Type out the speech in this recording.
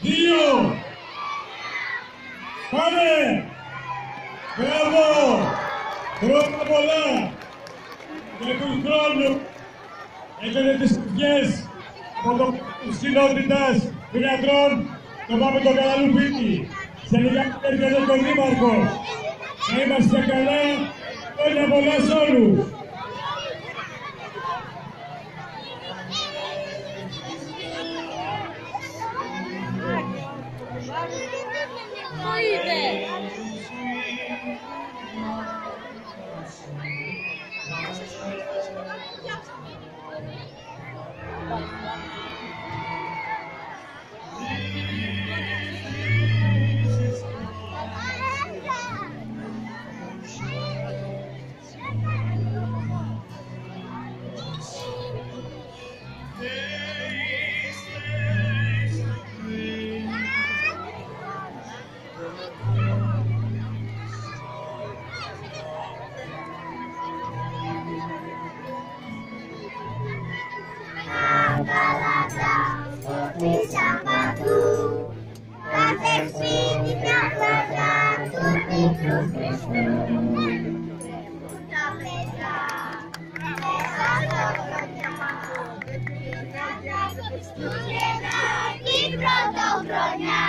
δύο. Πάμε! Μπράβο! Χρόνια πολλά! Για του χρόνου έχετε τις ευχές από το κοινότητας των γιατρών το πάμε το Καλαλουπίτη. Σε λίγα έρχεται τον Δήμαρχος. Να είμαστε καλά. Χρόνια πολλά σε όλους. Koybe. τη Σαββατού καθευχθεί την πραγματά του Πίτρου Χριστού. Τα μέσα στο Χριστούγεννα πρωτοχρονιά